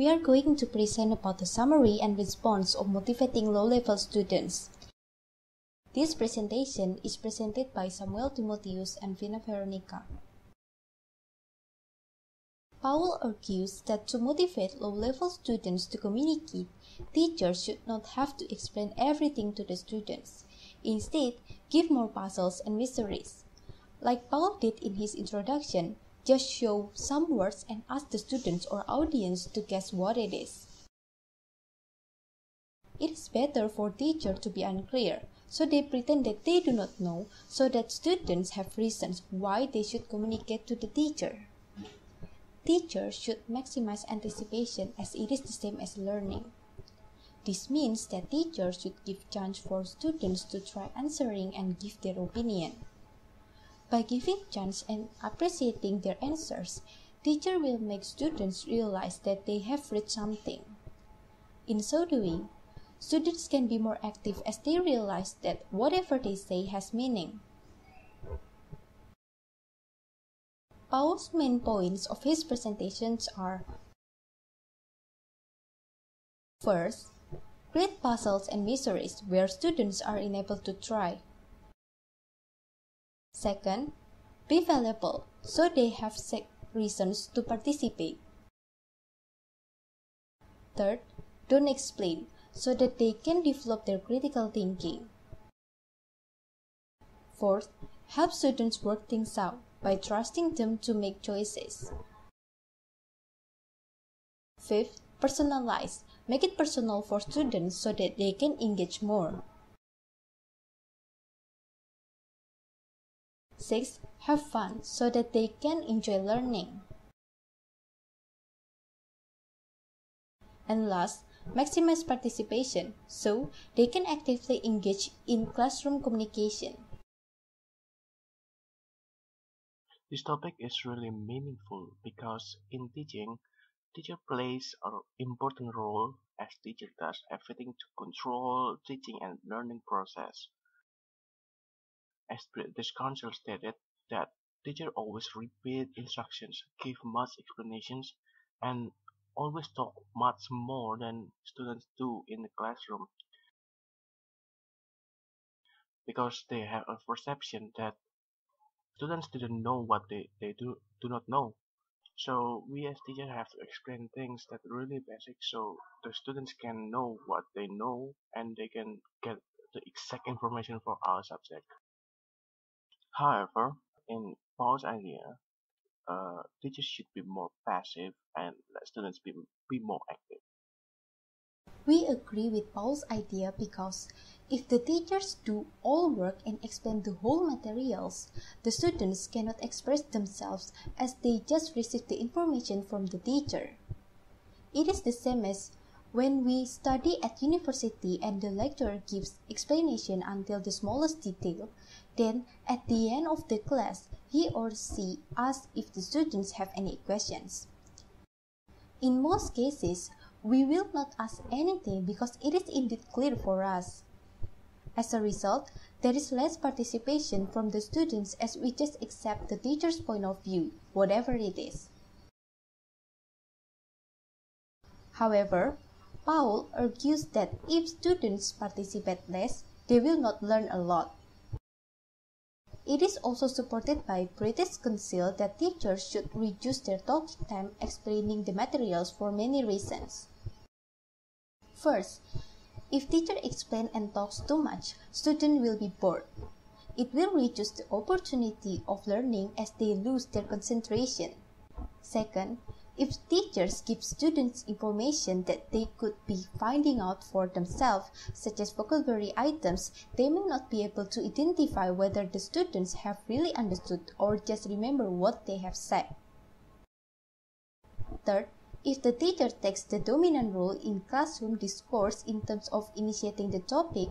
we are going to present about the summary and response of motivating low-level students. This presentation is presented by Samuel Timotius and Vinna Veronica. Paul argues that to motivate low-level students to communicate, teachers should not have to explain everything to the students. Instead, give more puzzles and mysteries. Like Paul did in his introduction, just show some words and ask the students or audience to guess what it is. It is better for teacher to be unclear, so they pretend that they do not know, so that students have reasons why they should communicate to the teacher. Teachers should maximize anticipation as it is the same as learning. This means that teachers should give chance for students to try answering and give their opinion. By giving chance and appreciating their answers, teacher will make students realize that they have read something. In so doing, students can be more active as they realize that whatever they say has meaning. Paul's main points of his presentations are First, create puzzles and mysteries where students are enabled to try. Second, be valuable so they have reasons to participate. Third, don't explain so that they can develop their critical thinking. Fourth, help students work things out by trusting them to make choices. Fifth, personalize. Make it personal for students so that they can engage more. 6. Have fun so that they can enjoy learning. And last, maximize participation so they can actively engage in classroom communication. This topic is really meaningful because in teaching, teacher plays an important role as teacher does everything to control teaching and learning process. As British Council stated that teacher always repeat instructions, give much explanations, and always talk much more than students do in the classroom because they have a perception that students didn't know what they, they do do not know. So we as teachers have to explain things that are really basic so the students can know what they know and they can get the exact information for our subject However, in Paul's idea, uh, teachers should be more passive and let students be, be more active. We agree with Paul's idea because if the teachers do all work and explain the whole materials, the students cannot express themselves as they just receive the information from the teacher. It is the same as when we study at university and the lecturer gives explanation until the smallest detail, then at the end of the class, he or she asks if the students have any questions. In most cases, we will not ask anything because it is indeed clear for us. As a result, there is less participation from the students as we just accept the teacher's point of view, whatever it is. However, Paul argues that if students participate less, they will not learn a lot. It is also supported by British Council that teachers should reduce their talking time explaining the materials for many reasons. First, if teacher explain and talks too much, student will be bored. It will reduce the opportunity of learning as they lose their concentration. Second, if teachers give students information that they could be finding out for themselves, such as vocabulary items, they may not be able to identify whether the students have really understood or just remember what they have said. Third, if the teacher takes the dominant role in classroom discourse in terms of initiating the topic,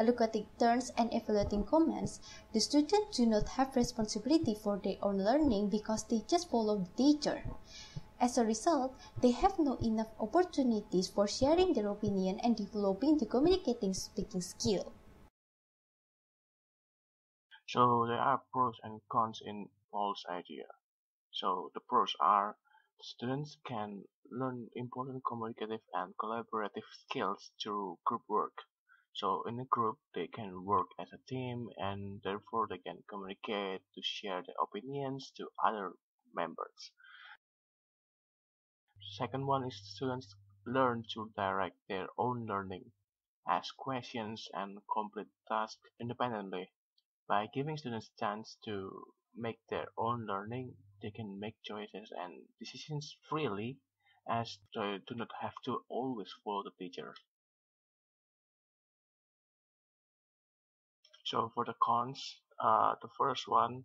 allocating turns and evaluating comments, the students do not have responsibility for their own learning because they just follow the teacher. As a result, they have no enough opportunities for sharing their opinion and developing the communicating speaking skill. So there are pros and cons in Paul's idea. So the pros are Students can learn important communicative and collaborative skills through group work. So in a group, they can work as a team and therefore they can communicate to share their opinions to other members. Second one is students learn to direct their own learning, ask questions and complete tasks independently. By giving students chance to make their own learning, they can make choices and decisions freely as they do not have to always follow the teacher. So for the cons, uh, the first one,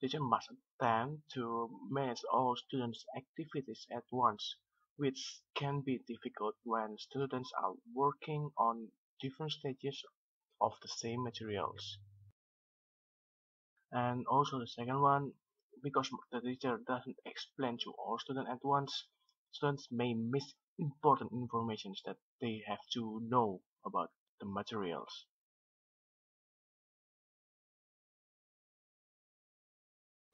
teacher must attempt to manage all students' activities at once, which can be difficult when students are working on different stages of the same materials. And also the second one, because the teacher doesn't explain to all students at once, students may miss important information that they have to know about the materials.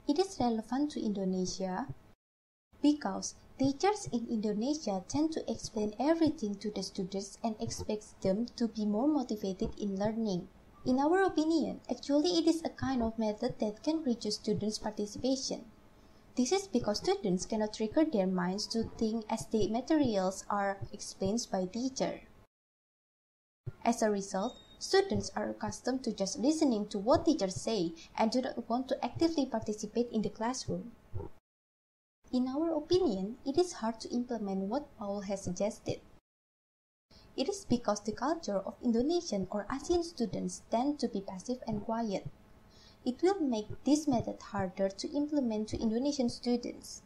It is relevant to Indonesia because teachers in Indonesia tend to explain everything to the students and expect them to be more motivated in learning. In our opinion, actually it is a kind of method that can reduce students' participation. This is because students cannot trigger their minds to think as the materials are explained by teacher. As a result, Students are accustomed to just listening to what teachers say and do not want to actively participate in the classroom. In our opinion, it is hard to implement what Paul has suggested. It is because the culture of Indonesian or ASEAN students tend to be passive and quiet. It will make this method harder to implement to Indonesian students.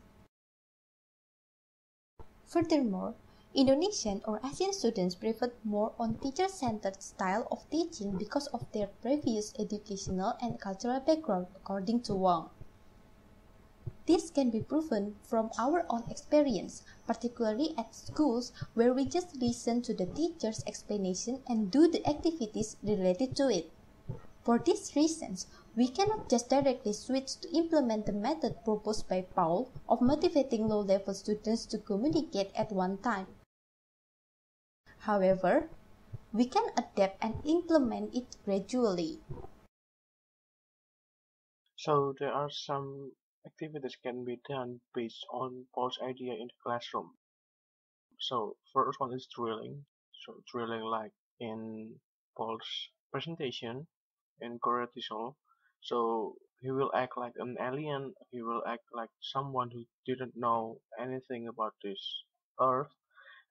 Furthermore, Indonesian or Asian students prefer more on teacher-centered style of teaching because of their previous educational and cultural background, according to Wang. This can be proven from our own experience, particularly at schools where we just listen to the teacher's explanation and do the activities related to it. For these reasons, we cannot just directly switch to implement the method proposed by Paul of motivating low-level students to communicate at one time. However, we can adapt and implement it gradually. So there are some activities can be done based on Paul's idea in the classroom. So first one is drilling. So drilling like in Paul's presentation in Korea So he will act like an alien. He will act like someone who didn't know anything about this earth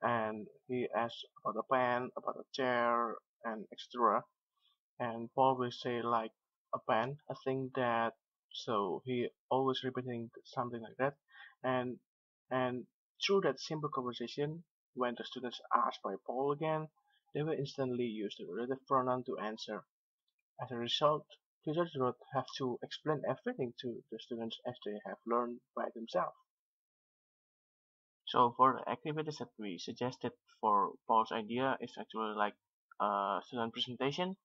and he asks about a pen, about a chair, and etc. And Paul will say like a pen, I think that so he always repeating something like that. And and through that simple conversation when the students asked by Paul again they will instantly use the relative pronoun to answer. As a result teachers do not have to explain everything to the students as they have learned by themselves. So for the activities that we suggested for Paul's idea is actually like a student presentation.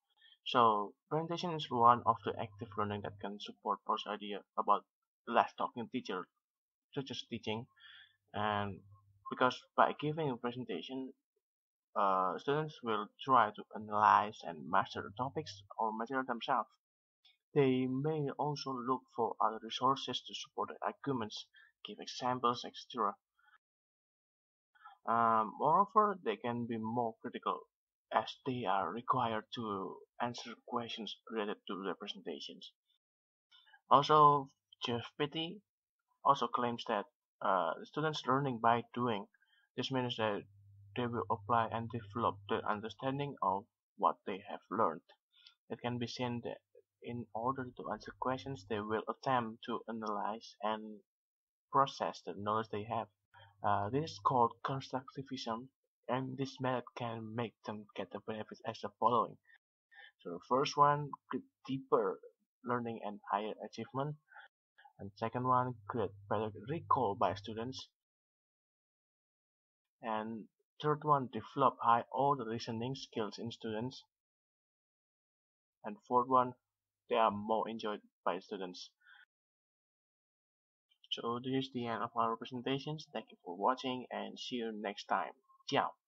So presentation is one of the active learning that can support Paul's idea about less talking teacher, such as teaching. And because by giving a presentation, uh, students will try to analyze and master the topics or material themselves. They may also look for other resources to support their arguments, give examples, etc. Um, moreover, they can be more critical as they are required to answer questions related to their presentations. Also, Geoff Petty also claims that uh, students learning by doing. This means that they will apply and develop the understanding of what they have learned. It can be seen that in order to answer questions, they will attempt to analyze and process the knowledge they have. Uh, this is called constructivism, and this method can make them get the benefits as the following. So the first one, create deeper learning and higher achievement. And second one, create better recall by students. And third one, develop high order listening skills in students. And fourth one, they are more enjoyed by students. So this is the end of our presentations. Thank you for watching and see you next time. Chao.